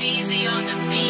Steezy on the beat.